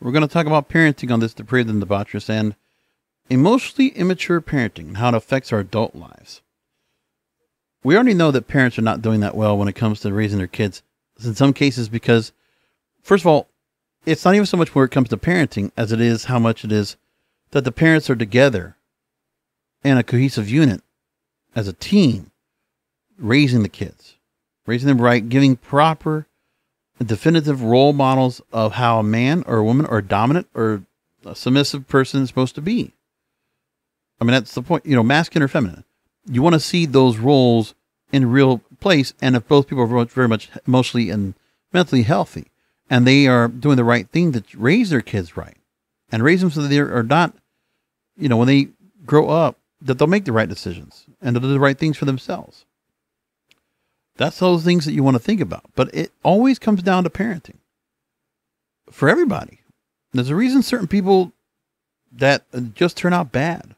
We're going to talk about parenting on this Depraved and Debaucherous and emotionally immature parenting and how it affects our adult lives. We already know that parents are not doing that well when it comes to raising their kids. In some cases, because, first of all, it's not even so much where it comes to parenting as it is how much it is that the parents are together in a cohesive unit as a team raising the kids, raising them right, giving proper definitive role models of how a man or a woman or a dominant or a submissive person is supposed to be. I mean, that's the point, you know, masculine or feminine. You want to see those roles in real place. And if both people are very much emotionally and mentally healthy and they are doing the right thing to raise their kids right and raise them so that they are not, you know, when they grow up, that they'll make the right decisions and they'll do the right things for themselves. That's those things that you want to think about. But it always comes down to parenting for everybody. There's a reason certain people that just turn out bad,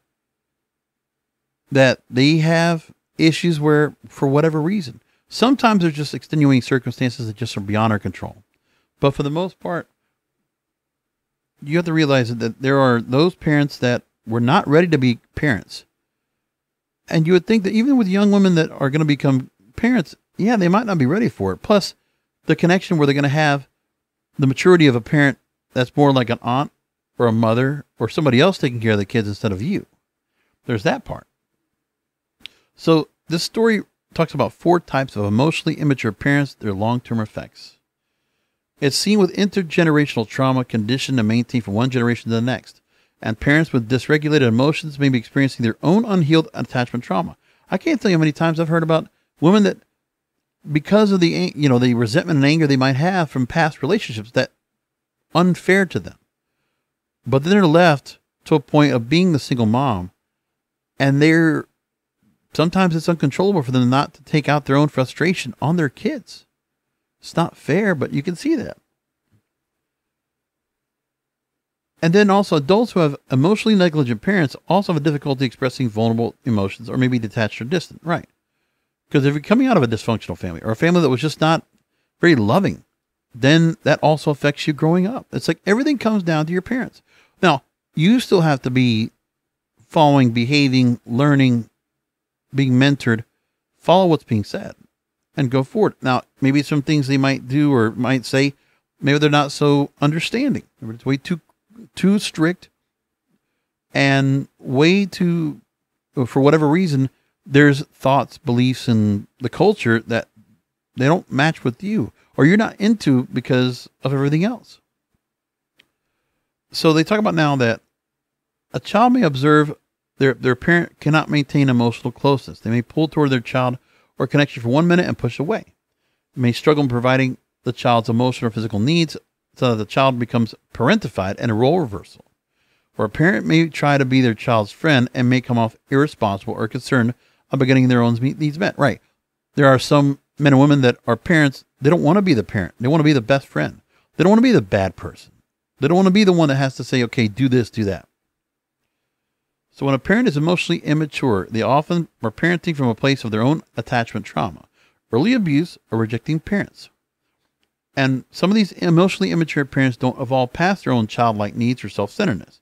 that they have issues where, for whatever reason, sometimes there's just extenuating circumstances that just are beyond our control. But for the most part, you have to realize that there are those parents that were not ready to be parents. And you would think that even with young women that are going to become parents, yeah, they might not be ready for it. Plus, the connection where they're going to have the maturity of a parent that's more like an aunt or a mother or somebody else taking care of the kids instead of you. There's that part. So, this story talks about four types of emotionally immature parents, their long term effects. It's seen with intergenerational trauma conditioned and maintained from one generation to the next. And parents with dysregulated emotions may be experiencing their own unhealed attachment trauma. I can't tell you how many times I've heard about women that because of the you know the resentment and anger they might have from past relationships that unfair to them. But then they're left to a point of being the single mom and they're sometimes it's uncontrollable for them not to take out their own frustration on their kids. It's not fair but you can see that. And then also adults who have emotionally negligent parents also have a difficulty expressing vulnerable emotions or maybe detached or distant. Right because if you're coming out of a dysfunctional family or a family that was just not very loving, then that also affects you growing up. It's like everything comes down to your parents. Now, you still have to be following, behaving, learning, being mentored, follow what's being said and go forward. Now, maybe some things they might do or might say, maybe they're not so understanding. It's way too too strict and way too for whatever reason there's thoughts, beliefs, and the culture that they don't match with you or you're not into because of everything else. So they talk about now that a child may observe their, their parent cannot maintain emotional closeness. They may pull toward their child or connection for one minute and push away. They may struggle in providing the child's emotional or physical needs so that the child becomes parentified and a role reversal. Or a parent may try to be their child's friend and may come off irresponsible or concerned about getting their own needs met. Right. There are some men and women that are parents. They don't want to be the parent. They want to be the best friend. They don't want to be the bad person. They don't want to be the one that has to say, okay, do this, do that. So when a parent is emotionally immature, they often are parenting from a place of their own attachment trauma, early abuse, or rejecting parents. And some of these emotionally immature parents don't evolve past their own childlike needs or self centeredness.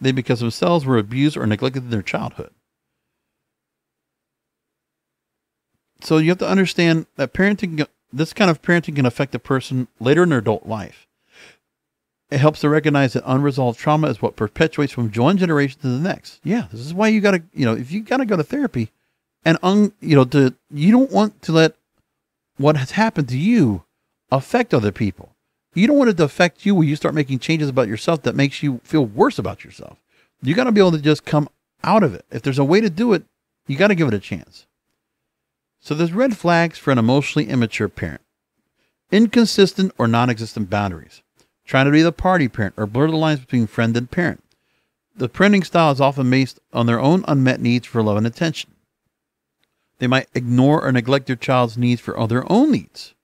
They, because themselves, were abused or neglected in their childhood. So you have to understand that parenting, this kind of parenting can affect a person later in their adult life. It helps to recognize that unresolved trauma is what perpetuates from one generation to the next. Yeah, this is why you got to, you know, if you got to go to therapy and, un, you know, to, you don't want to let what has happened to you affect other people. You don't want it to affect you when you start making changes about yourself that makes you feel worse about yourself. You got to be able to just come out of it. If there's a way to do it, you got to give it a chance. So there's red flags for an emotionally immature parent. Inconsistent or non-existent boundaries. Trying to be the party parent or blur the lines between friend and parent. The parenting style is often based on their own unmet needs for love and attention. They might ignore or neglect their child's needs for their own needs.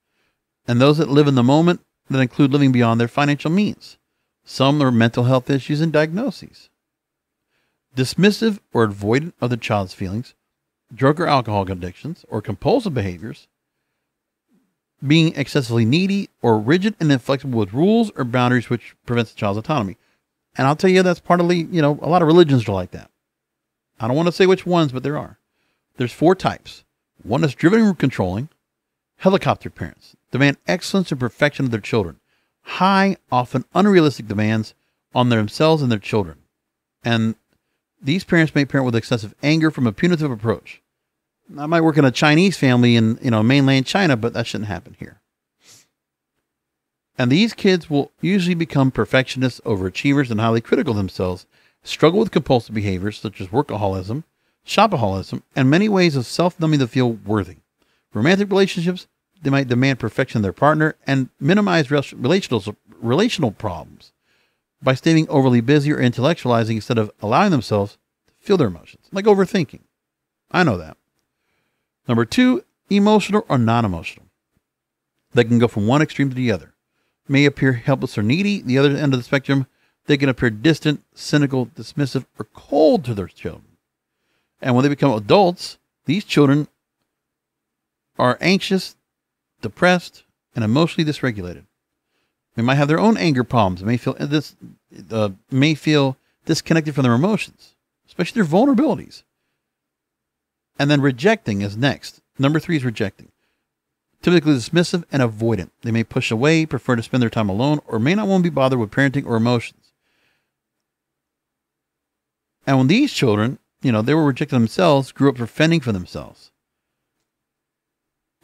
And those that live in the moment that include living beyond their financial means. Some are mental health issues and diagnoses. Dismissive or avoidant of the child's feelings drug or alcohol addictions, or compulsive behaviors, being excessively needy or rigid and inflexible with rules or boundaries, which prevents the child's autonomy. And I'll tell you, that's partly, you know, a lot of religions are like that. I don't want to say which ones, but there are. There's four types. One is driven and controlling. Helicopter parents demand excellence and perfection of their children. High, often unrealistic demands on themselves and their children. And these parents may parent with excessive anger from a punitive approach. I might work in a Chinese family in you know mainland China, but that shouldn't happen here. And these kids will usually become perfectionists, overachievers, and highly critical of themselves, struggle with compulsive behaviors such as workaholism, shopaholism, and many ways of self-numbing to feel worthy. Romantic relationships, they might demand perfection of their partner and minimize relational, relational problems by staying overly busy or intellectualizing instead of allowing themselves to feel their emotions, like overthinking. I know that. Number two, emotional or non emotional. They can go from one extreme to the other. May appear helpless or needy. The other end of the spectrum, they can appear distant, cynical, dismissive, or cold to their children. And when they become adults, these children are anxious, depressed, and emotionally dysregulated. They might have their own anger problems. They may feel this, uh, may feel disconnected from their emotions, especially their vulnerabilities. And then rejecting is next. Number three is rejecting. Typically dismissive and avoidant. They may push away, prefer to spend their time alone, or may not want to be bothered with parenting or emotions. And when these children, you know, they were rejected themselves, grew up fending for themselves.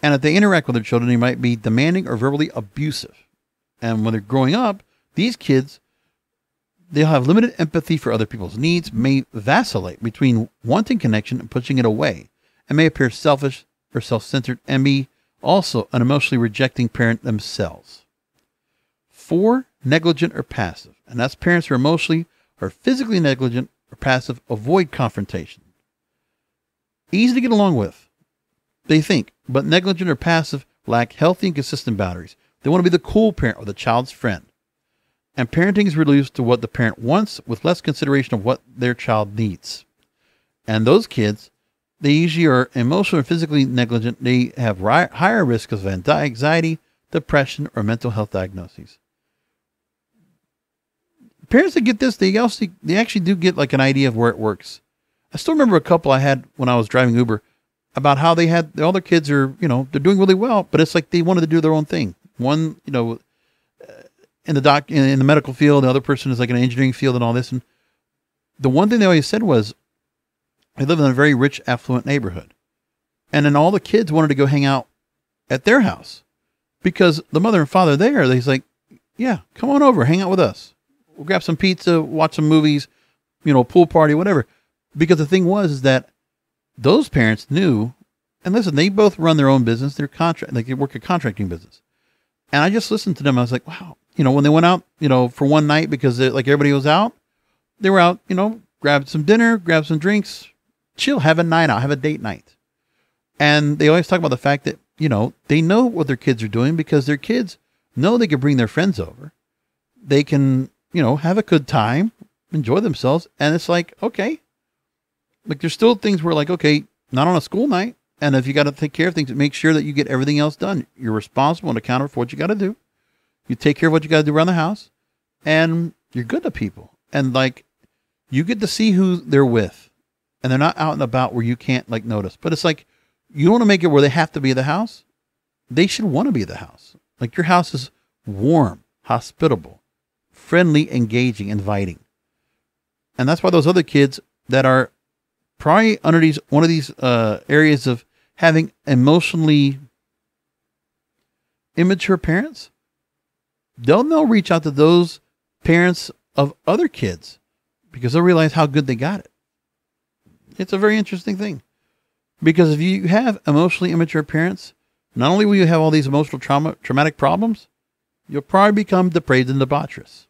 And if they interact with their children, they might be demanding or verbally abusive. And when they're growing up, these kids, they'll have limited empathy for other people's needs, may vacillate between wanting connection and pushing it away, and may appear selfish or self centered and be also an emotionally rejecting parent themselves. Four, negligent or passive. And that's parents who are emotionally or physically negligent or passive, avoid confrontation. Easy to get along with, they think, but negligent or passive lack healthy and consistent boundaries. They want to be the cool parent or the child's friend. And parenting is reduced to what the parent wants with less consideration of what their child needs. And those kids, they usually are emotionally or physically negligent. They have higher risk of anxiety, depression, or mental health diagnoses. Parents that get this, they also they actually do get like an idea of where it works. I still remember a couple I had when I was driving Uber about how they had all their kids are you know they're doing really well, but it's like they wanted to do their own thing. One, you know, uh, in the doc in the medical field, the other person is like an engineering field and all this. And the one thing they always said was, they live in a very rich, affluent neighborhood, and then all the kids wanted to go hang out at their house because the mother and father there. They's like, yeah, come on over, hang out with us. We'll grab some pizza, watch some movies, you know, pool party, whatever. Because the thing was is that those parents knew, and listen, they both run their own business. They're contract, like they work a contracting business. And I just listened to them. I was like, wow, you know, when they went out, you know, for one night because like everybody was out, they were out, you know, grabbed some dinner, grabbed some drinks, chill, have a night out, have a date night. And they always talk about the fact that, you know, they know what their kids are doing because their kids know they can bring their friends over. They can, you know, have a good time, enjoy themselves. And it's like, okay. Like there's still things where like, okay, not on a school night, and if you got to take care of things, make sure that you get everything else done. You're responsible and accountable for what you got to do. You take care of what you got to do around the house, and you're good to people. And like, you get to see who they're with, and they're not out and about where you can't like notice. But it's like, you want to make it where they have to be the house. They should want to be the house. Like your house is warm, hospitable, friendly, engaging, inviting. And that's why those other kids that are probably under these one of these uh, areas of having emotionally immature parents, they'll they'll reach out to those parents of other kids because they'll realize how good they got it. It's a very interesting thing. Because if you have emotionally immature parents, not only will you have all these emotional trauma traumatic problems, you'll probably become depraved and debaucherous.